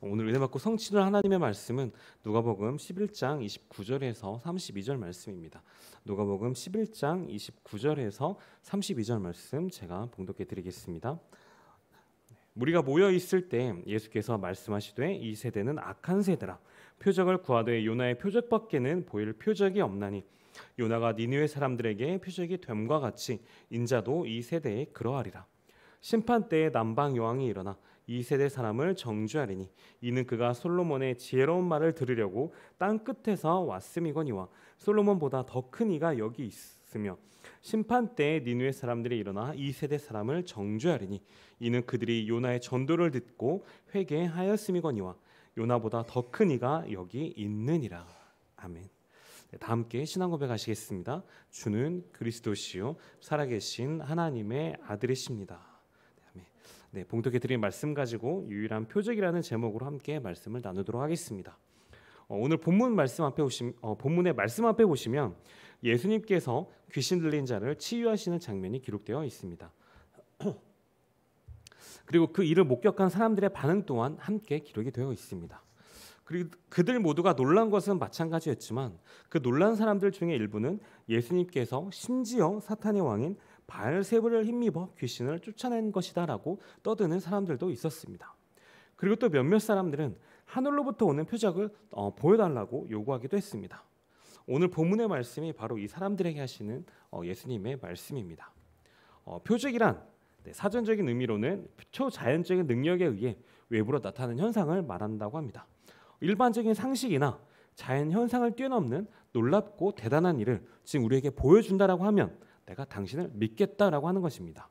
오늘 은혜 받고 성취는 하나님의 말씀은 누가복음 11장 29절에서 32절 말씀입니다. 누가복음 11장 29절에서 32절 말씀 제가 봉독해 드리겠습니다. 우리가 모여 있을 때 예수께서 말씀하시되 이 세대는 악한 세대라 표적을 구하되 요나의 표적밖에는 보일 표적이 없나니 요나가 니느웨 사람들에게 표적이 됨과 같이 인자도 이 세대에 그러하리라 심판 때에 남방 여왕이 일어나 이 세대 사람을 정죄하리니 이는 그가 솔로몬의 지혜로운 말을 들으려고 땅 끝에서 왔음이거니와 솔로몬보다 더 큰 이가 여기 있으며 심판 때에 니누의 사람들이 일어나 이 세대 사람을 정죄하리니 이는 그들이 요나의 전도를 듣고 회개하였음이거니와 요나보다 더 큰 이가 여기 있느니라 아멘. 네, 다 함께 신앙 고백하시겠습니다. 주는 그리스도시요 살아계신 하나님의 아들이십니다. 네, 봉독해 드린 말씀 가지고 유일한 표적이라는 제목으로 함께 말씀을 나누도록 하겠습니다. 어, 오늘 본문 말씀 앞에 보시 어, 본문의 말씀 앞에 보시면 예수님께서 귀신 들린 자를 치유하시는 장면이 기록되어 있습니다. 그리고 그 일을 목격한 사람들의 반응 또한 함께 기록이 되어 있습니다. 그리고 그들 모두가 놀란 것은 마찬가지였지만 그 놀란 사람들 중에 일부는 예수님께서 심지어 사탄의 왕인 바알세불을 힘입어 귀신을 쫓아낸 것이다라고 떠드는 사람들도 있었습니다. 그리고 또 몇몇 사람들은 하늘로부터 오는 표적을 어, 보여달라고 요구하기도 했습니다. 오늘 본문의 말씀이 바로 이 사람들에게 하시는 어, 예수님의 말씀입니다. 어, 표적이란 네, 사전적인 의미로는 초자연적인 능력에 의해 외부로 나타나는 현상을 말한다고 합니다. 일반적인 상식이나 자연 현상을 뛰어넘는 놀랍고 대단한 일을 지금 우리에게 보여준다라고 하면 내가 당신을 믿겠다라고 하는 것입니다.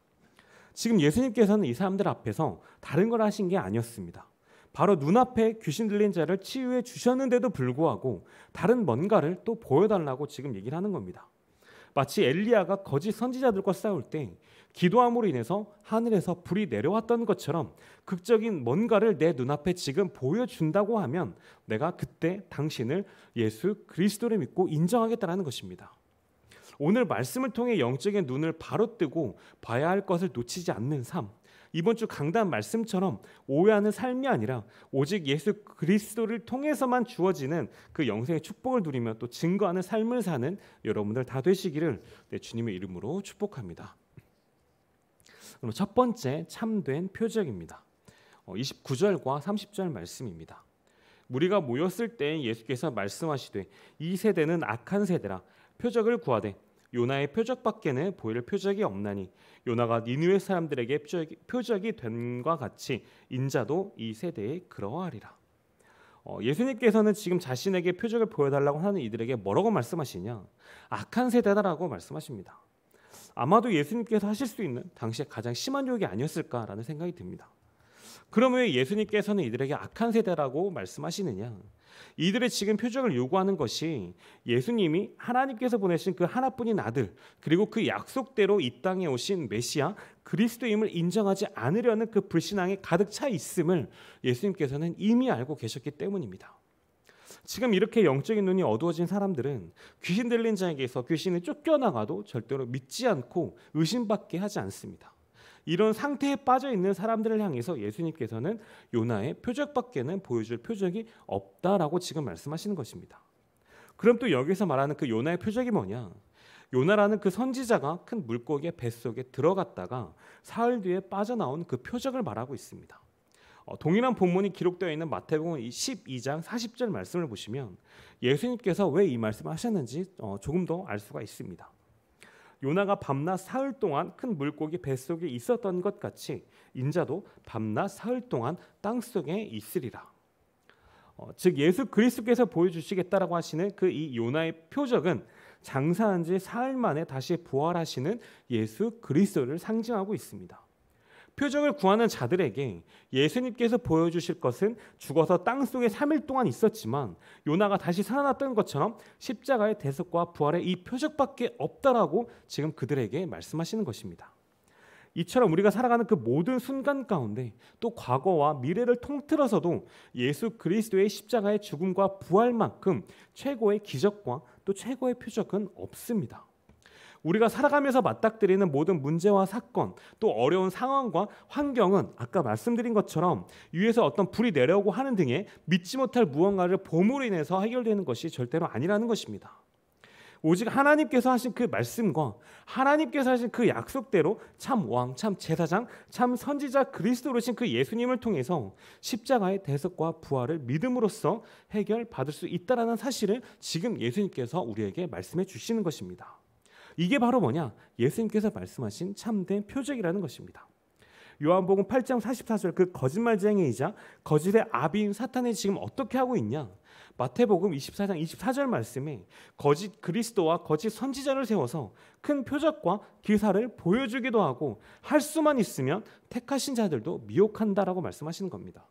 지금 예수님께서는 이 사람들 앞에서 다른 걸 하신 게 아니었습니다. 바로 눈앞에 귀신 들린 자를 치유해 주셨는데도 불구하고 다른 뭔가를 또 보여달라고 지금 얘기를 하는 겁니다. 마치 엘리야가 거짓 선지자들과 싸울 때 기도함으로 인해서 하늘에서 불이 내려왔던 것처럼 극적인 뭔가를 내 눈앞에 지금 보여준다고 하면 내가 그때 당신을 예수 그리스도를 믿고 인정하겠다라는 것입니다. 오늘 말씀을 통해 영적인 눈을 바로 뜨고 봐야 할 것을 놓치지 않는 삶. 이번 주 강단 말씀처럼 오해하는 삶이 아니라 오직 예수 그리스도를 통해서만 주어지는 그 영생의 축복을 누리며 또 증거하는 삶을 사는 여러분들 다 되시기를 내 주님의 이름으로 축복합니다. 그럼 첫 번째 참된 표적입니다. 29절과 어, 30절 말씀입니다. 우리가 모였을 때 예수께서 말씀하시되 이 세대는 악한 세대라 표적을 구하되 요나의 표적밖에는 보일 표적이 없나니 요나가 니느웨 사람들에게 표적이, 표적이 된과 같이 인자도 이 세대에 그러하리라. 어, 예수님께서는 지금 자신에게 표적을 보여달라고 하는 이들에게 뭐라고 말씀하시냐? 악한 세대다라고 말씀하십니다. 아마도 예수님께서 하실 수 있는 당시에 가장 심한 욕이 아니었을까라는 생각이 듭니다. 그러면 왜 예수님께서는 이들에게 악한 세대라고 말씀하시느냐? 이들의 지금 표적을 요구하는 것이 예수님이 하나님께서 보내신 그 하나뿐인 아들 그리고 그 약속대로 이 땅에 오신 메시아 그리스도임을 인정하지 않으려는 그 불신앙이 가득 차 있음을 예수님께서는 이미 알고 계셨기 때문입니다. 지금 이렇게 영적인 눈이 어두워진 사람들은 귀신 들린 자에게서 귀신이 쫓겨나가도 절대로 믿지 않고 의심받게 하지 않습니다. 이런 상태에 빠져 있는 사람들을 향해서 예수님께서는 요나의 표적밖에는 보여줄 표적이 없다라고 지금 말씀하시는 것입니다. 그럼 또 여기서 말하는 그 요나의 표적이 뭐냐? 요나라는 그 선지자가 큰 물고기의 뱃속에 들어갔다가 사흘 뒤에 빠져나온 그 표적을 말하고 있습니다. 어, 동일한 본문이 기록되어 있는 마태복음 12장 40절 말씀을 보시면 예수님께서 왜 이 말씀을 하셨는지 어, 조금 더 알 수가 있습니다. 요나가 밤낮 사흘 동안 큰 물고기 뱃속에 있었던 것 같이 인자도 밤낮 사흘 동안 땅 속에 있으리라. 어, 즉 예수 그리스도께서 보여주시겠다라고 하시는 그 이 요나의 표적은 장사한 지 사흘 만에 다시 부활하시는 예수 그리스도를 상징하고 있습니다. 표적을 구하는 자들에게 예수님께서 보여주실 것은 죽어서 땅 속에 3일 동안 있었지만 요나가 다시 살아났던 것처럼 십자가의 대속과 부활의 이 표적밖에 없다라고 지금 그들에게 말씀하시는 것입니다. 이처럼 우리가 살아가는 그 모든 순간 가운데 또 과거와 미래를 통틀어서도 예수 그리스도의 십자가의 죽음과 부활만큼 최고의 기적과 또 최고의 표적은 없습니다. 우리가 살아가면서 맞닥뜨리는 모든 문제와 사건, 또 어려운 상황과 환경은 아까 말씀드린 것처럼 위에서 어떤 불이 내려오고 하는 등의 믿지 못할 무언가를 봄으로 인해서 해결되는 것이 절대로 아니라는 것입니다. 오직 하나님께서 하신 그 말씀과 하나님께서 하신 그 약속대로 참 왕, 참 제사장, 참 선지자 그리스도로 신 그 예수님을 통해서 십자가의 대속과 부활을 믿음으로써 해결받을 수 있다라는 사실을 지금 예수님께서 우리에게 말씀해 주시는 것입니다. 이게 바로 뭐냐? 예수님께서 말씀하신 참된 표적이라는 것입니다. 요한복음 8장 44절 그 거짓말쟁이이자 거짓의 아비인 사탄이 지금 어떻게 하고 있냐? 마태복음 24장 24절 말씀에 거짓 그리스도와 거짓 선지자를 세워서 큰 표적과 기사를 보여주기도 하고 할 수만 있으면 택하신 자들도 미혹한다라고 말씀하시는 겁니다.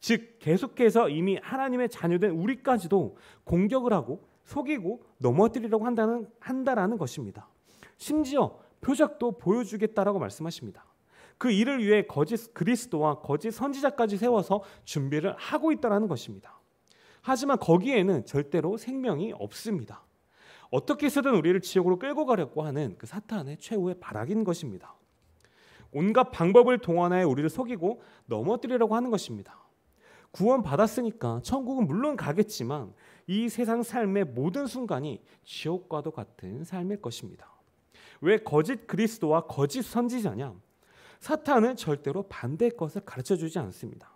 즉 계속해서 이미 하나님의 자녀된 우리까지도 공격을 하고 속이고 넘어뜨리려고 한다는 한다라는 것입니다. 심지어 표적도 보여주겠다라고 말씀하십니다. 그 일을 위해 거짓 그리스도와 거짓 선지자까지 세워서 준비를 하고 있다라는 것입니다. 하지만 거기에는 절대로 생명이 없습니다. 어떻게 해서든 우리를 지옥으로 끌고 가려고 하는 그 사탄의 최후의 발악인 것입니다. 온갖 방법을 동원하여 우리를 속이고 넘어뜨리려고 하는 것입니다. 구원 받았으니까 천국은 물론 가겠지만 이 세상 삶의 모든 순간이 지옥과도 같은 삶일 것입니다. 왜 거짓 그리스도와 거짓 선지자냐? 사탄은 절대로 반대의 것을 가르쳐 주지 않습니다.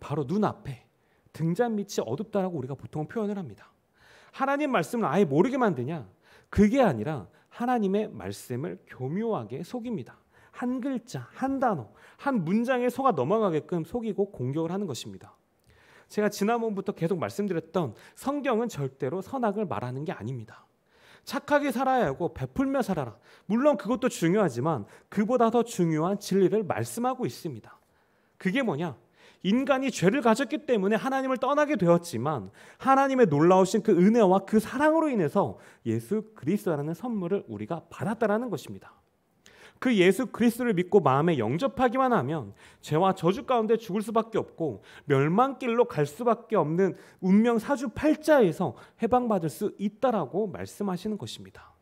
바로 눈앞에 등잔 밑이 어둡다라고 우리가 보통 표현을 합니다. 하나님 말씀을 아예 모르게 만드냐? 그게 아니라 하나님의 말씀을 교묘하게 속입니다. 한 글자, 한 단어, 한 문장에 속아 넘어가게끔 속이고 공격을 하는 것입니다. 제가 지난번부터 계속 말씀드렸던 성경은 절대로 선악을 말하는 게 아닙니다. 착하게 살아야 하고 베풀며 살아라. 물론 그것도 중요하지만 그보다 더 중요한 진리를 말씀하고 있습니다. 그게 뭐냐? 인간이 죄를 가졌기 때문에 하나님을 떠나게 되었지만 하나님의 놀라우신 그 은혜와 그 사랑으로 인해서 예수 그리스도라는 선물을 우리가 받았다라는 것입니다. 그 예수 그리스도를 믿고 마음에 영접하기만 하면 죄와 저주 가운데 죽을 수밖에 없고 멸망길로 갈 수밖에 없는 운명 사주 팔자에서 해방받을 수 있다라고 말씀하시는 것입니다.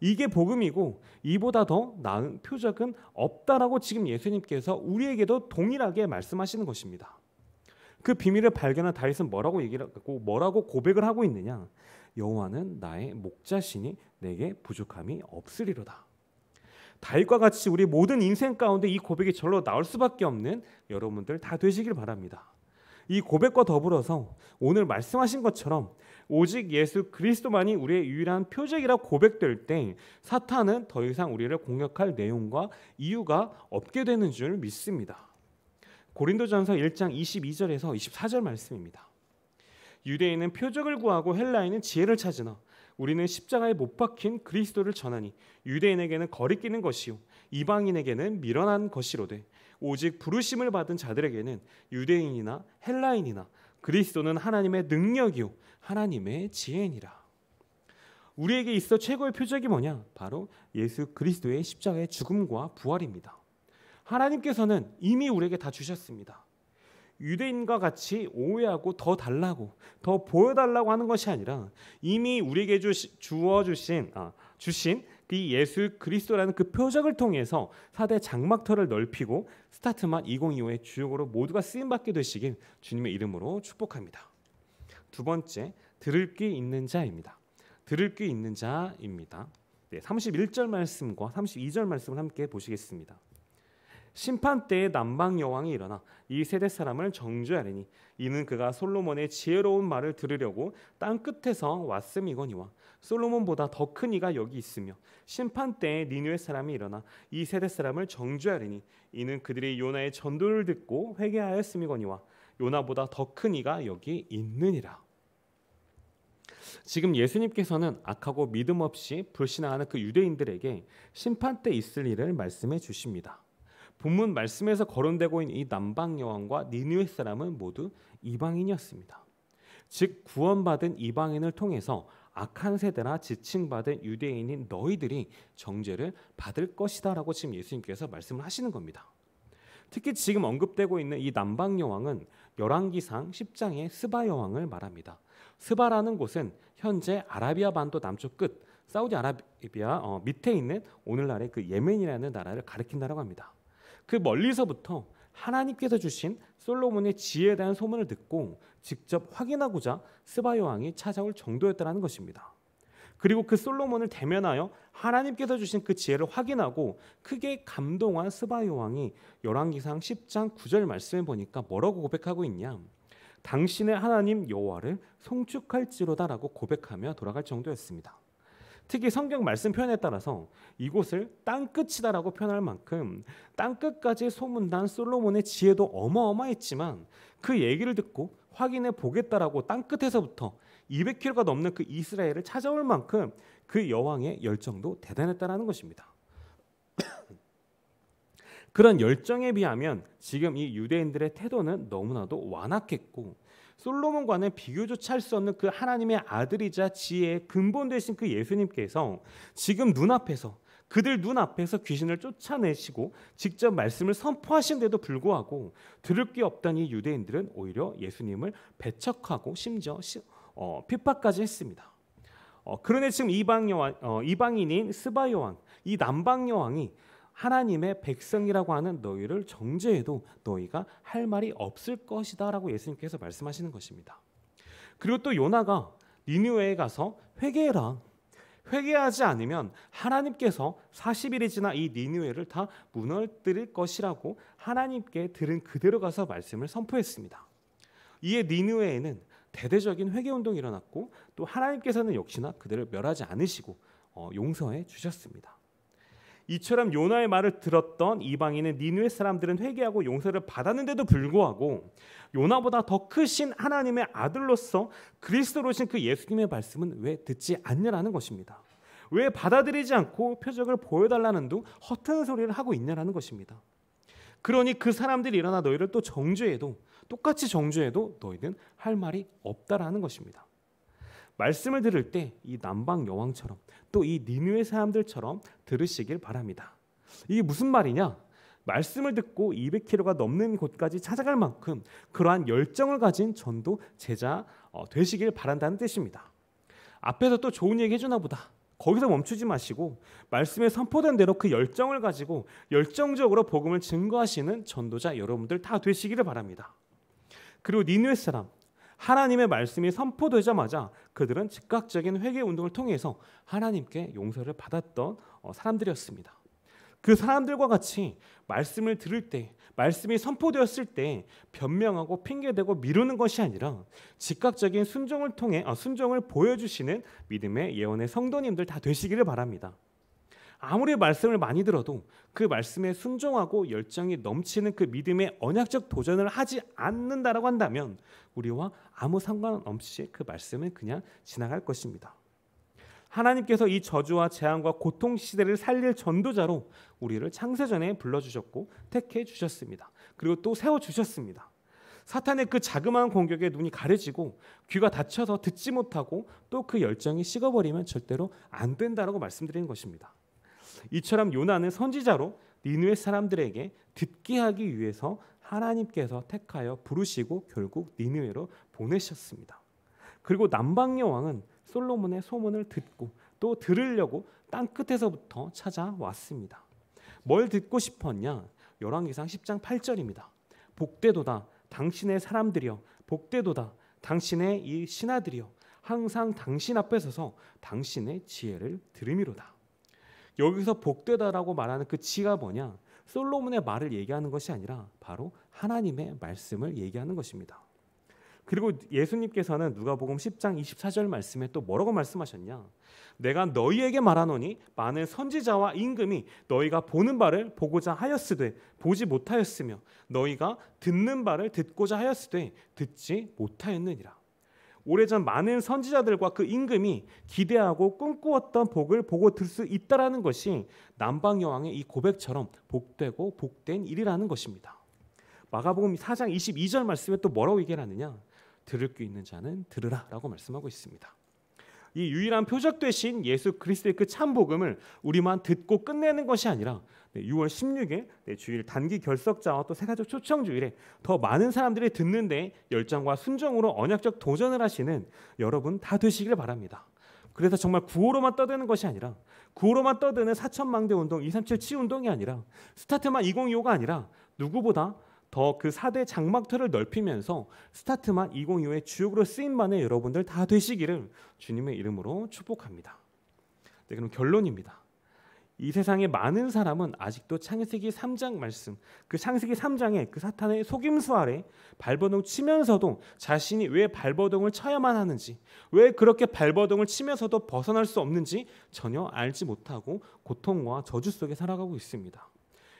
이게 복음이고 이보다 더 나은 표적은 없다라고 지금 예수님께서 우리에게도 동일하게 말씀하시는 것입니다. 그 비밀을 발견한 다윗은 뭐라고 얘기를 하고 뭐라고 고백을 하고 있느냐? 여호와는 나의 목자시니 내게 부족함이 없으리로다. 다윗과 같이 우리 모든 인생 가운데 이 고백이 절로 나올 수밖에 없는 여러분들 다 되시길 바랍니다. 이 고백과 더불어서 오늘 말씀하신 것처럼 오직 예수 그리스도만이 우리의 유일한 표적이라 고백될 때 사탄은 더 이상 우리를 공격할 내용과 이유가 없게 되는 줄 믿습니다. 고린도전서 1장 22절에서 24절 말씀입니다. 유대인은 표적을 구하고 헬라인은 지혜를 찾으나 우리는 십자가에 못 박힌 그리스도를 전하니 유대인에게는 거리끼는 것이요 이방인에게는 미련한 것이로되 오직 부르심을 받은 자들에게는 유대인이나 헬라인이나 그리스도는 하나님의 능력이요 하나님의 지혜니라. 우리에게 있어 최고의 표적이 뭐냐? 바로 예수 그리스도의 십자가의 죽음과 부활입니다. 하나님께서는 이미 우리에게 다 주셨습니다. 유대인과 같이 오해하고 더 달라고 더 보여달라고 하는 것이 아니라 이미 우리에게 주어 주신 아, 주신 그 예수 그리스도라는 그 표적을 통해서 사대 장막터를 넓히고 스타트만 2025의 주역으로 모두가 쓰임 받게 되시길 주님의 이름으로 축복합니다. 두 번째 들을 귀 있는 자입니다. 들을 귀 있는 자입니다. 네, 31절 말씀과 32절 말씀을 함께 보시겠습니다. 심판 때에 남방 여왕이 일어나 이 세대 사람을 정죄하리니 이는 그가 솔로몬의 지혜로운 말을 들으려고 땅 끝에서 왔음이거니와 솔로몬보다 더 큰 이가 여기 있으며 심판 때에 니누의 사람이 일어나 이 세대 사람을 정죄하리니 이는 그들이 요나의 전도를 듣고 회개하였음이거니와 요나보다 더 큰 이가 여기 있느니라. 지금 예수님께서는 악하고 믿음 없이 불신앙하는 그 유대인들에게 심판 때 있을 일을 말씀해 주십니다. 본문 말씀에서 거론되고 있는 이 남방 여왕과 니누의 사람은 모두 이방인이었습니다. 즉 구원받은 이방인을 통해서 악한 세대나 지칭받은 유대인인 너희들이 정죄를 받을 것이다라고 지금 예수님께서 말씀을 하시는 겁니다. 특히 지금 언급되고 있는 이 남방 여왕은 열왕기상 10장의 스바 여왕을 말합니다. 스바라는 곳은 현재 아라비아 반도 남쪽 끝 사우디아라비아 어, 밑에 있는 오늘날의 그 예멘이라는 나라를 가리킨다라고 합니다. 그 멀리서부터 하나님께서 주신 솔로몬의 지혜에 대한 소문을 듣고 직접 확인하고자 스바요 왕이 찾아올 정도였다는 것입니다. 그리고 그 솔로몬을 대면하여 하나님께서 주신 그 지혜를 확인하고 크게 감동한 스바요 왕이 열왕기상 10장 9절 말씀을 보니까 뭐라고 고백하고 있냐? 당신의 하나님 여호와를 송축할지로다라고 고백하며 돌아갈 정도였습니다. 특히 성경 말씀 표현에 따라서 이곳을 땅끝이다라고 표현할 만큼 땅끝까지 소문난 솔로몬의 지혜도 어마어마했지만 그 얘기를 듣고 확인해 보겠다라고 땅끝에서부터 200km가 넘는 그 이스라엘을 찾아올 만큼 그 여왕의 열정도 대단했다라는 것입니다. 그런 열정에 비하면 지금 이 유대인들의 태도는 너무나도 완악했고 솔로몬과는 비교조차 할 수 없는 그 하나님의 아들이자 지혜의 근본 되신 그 예수님께서 지금 눈앞에서 그들 눈앞에서 귀신을 쫓아내시고 직접 말씀을 선포하신데도 불구하고 들을 게이 유대인들은 오히려 예수님을 배척하고 심지어 어, 핍박까지 했습니다. 어, 그런데 지금 이방 여왕, 어, 이방인인 스바 여왕, 이 남방 여왕이 하나님의 백성이라고 하는 너희를 정죄해도 너희가 할 말이 없을 것이다라고 예수님께서 말씀하시는 것입니다. 그리고 또 요나가 니느웨에 가서 회개해라. 회개하지 않으면 하나님께서 40일이 지나 이 니느웨를 다 무너뜨릴 것이라고 하나님께 들은 그대로 가서 말씀을 선포했습니다. 이에 니느웨에는 대대적인 회개 운동이 일어났고 또 하나님께서는 역시나 그들을 멸하지 않으시고 어, 용서해 주셨습니다. 이처럼 요나의 말을 들었던 이방인은 니누의 사람들은 회개하고 용서를 받았는데도 불구하고 요나보다 더 크신 하나님의 아들로서 그리스도로 오신 그 예수님의 말씀은 왜 듣지 않냐라는 것입니다. 왜 받아들이지 않고 표적을 보여달라는 둥 허튼 소리를 하고 있냐라는 것입니다. 그러니 그 사람들이 일어나 너희를 또 정죄해도 똑같이 정죄해도 너희는 할 말이 없다라는 것입니다. 말씀을 들을 때 이 남방 여왕처럼 또 이 니누의 사람들처럼 들으시길 바랍니다. 이게 무슨 말이냐? 말씀을 듣고 200km가 넘는 곳까지 찾아갈 만큼 그러한 열정을 가진 전도 제자 어, 되시길 바란다는 뜻입니다. 앞에서 또 좋은 얘기 해주나 보다. 거기서 멈추지 마시고 말씀에 선포된 대로 그 열정을 가지고 열정적으로 복음을 증거하시는 전도자 여러분들 다 되시기를 바랍니다. 그리고 니누의 사람 하나님의 말씀이 선포되자마자 그들은 즉각적인 회개 운동을 통해서 하나님께 용서를 받았던 어, 사람들이었습니다. 그 사람들과 같이 말씀을 들을 때, 말씀이 선포되었을 때 변명하고 핑계대고 미루는 것이 아니라 즉각적인 순종을 통해 어, 순종을 보여주시는 믿음의 예언의 성도님들 다 되시기를 바랍니다. 아무리 말씀을 많이 들어도 그 말씀에 순종하고 열정이 넘치는 그 믿음의 언약적 도전을 하지 않는다라고 한다면 우리와 아무 상관없이 그 말씀은 그냥 지나갈 것입니다. 하나님께서 이 저주와 재앙과 고통 시대를 살릴 전도자로 우리를 창세전에 불러주셨고 택해 주셨습니다. 그리고 또 세워 주셨습니다. 사탄의 그 자그마한 공격에 눈이 가려지고 귀가 닫혀서 듣지 못하고 또 그 열정이 식어버리면 절대로 안 된다라고 말씀드리는 것입니다. 이처럼 요나는 선지자로 니누의 사람들에게 듣게 하기 위해서 하나님께서 택하여 부르시고 결국 니누에로 보내셨습니다. 그리고 남방 여왕은 솔로몬의 소문을 듣고 또 들으려고 땅 끝에서부터 찾아왔습니다. 뭘 듣고 싶었냐? 열왕기상 10장 8절입니다. 복되도다 당신의 사람들이여 복되도다 당신의 이 신하들이여 항상 당신 앞에 서서 당신의 지혜를 들음이로다. 여기서 복되다라고 말하는 그 지가 뭐냐? 솔로몬의 말을 얘기하는 것이 아니라 바로 하나님의 말씀을 얘기하는 것입니다. 그리고 예수님께서는 누가복음 10장 24절 말씀에 또 뭐라고 말씀하셨냐? 내가 너희에게 말하노니 많은 선지자와 임금이 너희가 보는 바를 보고자 하였으되 보지 못하였으며 너희가 듣는 바를 듣고자 하였으되 듣지 못하였느니라. 오래전 많은 선지자들과 그 임금이 기대하고 꿈꾸었던 복을 보고 들 수 있다라는 것이 남방 여왕의 이 고백처럼 복되고 복된 일이라는 것입니다. 마가복음 4장 22절 말씀에 또 뭐라고 얘기하느냐? 들을 귀 있는 자는 들으라라고 말씀하고 있습니다. 이 유일한 표적 되신 예수 그리스도의 그 참 복음을 우리만 듣고 끝내는 것이 아니라 6월 16일 주일 단기 결석자와 또 세가족 초청 주일에 더 많은 사람들이 듣는데 열정과 순정으로 언약적 도전을 하시는 여러분 다 되시길 바랍니다. 그래서 정말 구호로만 떠드는 것이 아니라 구호로만 떠드는 사천망대 운동, 237치 운동이 아니라 스타트만 2025가 아니라 누구보다 더 그 4대 장막틀을 넓히면서 스타트만 2025의 주역으로 쓰임만의 여러분들 다 되시기를 주님의 이름으로 축복합니다. 네, 그럼 결론입니다. 이 세상의 많은 사람은 아직도 창세기 3장 말씀, 그 창세기 3장의 그 사탄의 속임수 아래 발버둥 치면서도 자신이 왜 발버둥을 쳐야만 하는지, 왜 그렇게 발버둥을 치면서도 벗어날 수 없는지 전혀 알지 못하고 고통과 저주 속에 살아가고 있습니다.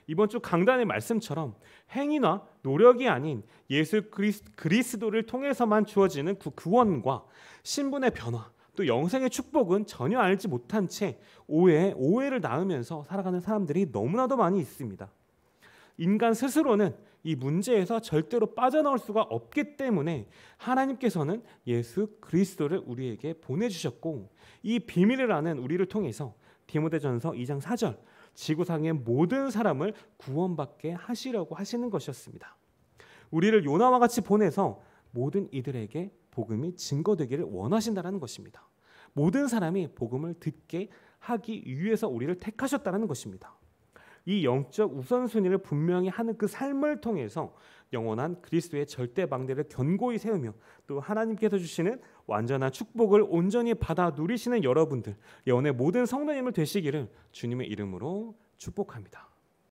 이번 주 강단의 말씀처럼 행위나 노력이 아닌 예수 그리스, 도를 통해서만 주어지는 그 구원과 신분의 변화, 또 영생의 축복은 전혀 알지 못한 채 오해, 오해를 낳으면서 살아가는 사람들이 너무나도 많이 있습니다. 인간 스스로는 이 문제에서 절대로 빠져나올 수가 없기 때문에 하나님께서는 예수 그리스도를 우리에게 보내주셨고 이 비밀을 아는 우리를 통해서 디모데전서 2장 4절 지구상의 모든 사람을 구원받게 하시려고 하시는 것이었습니다. 우리를 요나와 같이 보내서 모든 이들에게 복음이 증거되기를 원하신다는 것입니다. 모든 사람이 복음을 듣게 하기 위해서 우리를 택하셨다는 것입니다. 이 영적 우선순위를 분명히 하는 그 삶을 통해서 영원한 그리스도의 절대 방대를 견고히 세우며 또 하나님께서 주시는 완전한 축복을 온전히 받아 누리시는 여러분들, 예언의 모든 성도님을 되시기를 주님의 이름으로 축복합니다.